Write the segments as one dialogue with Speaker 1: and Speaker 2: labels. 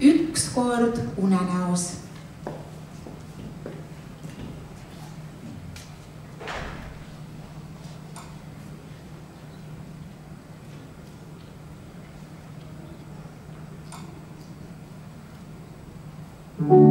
Speaker 1: ükskord unenäos.
Speaker 2: oma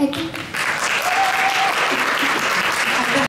Speaker 2: Aquí